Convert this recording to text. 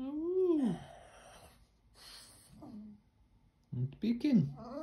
Mm. And begin. Oh.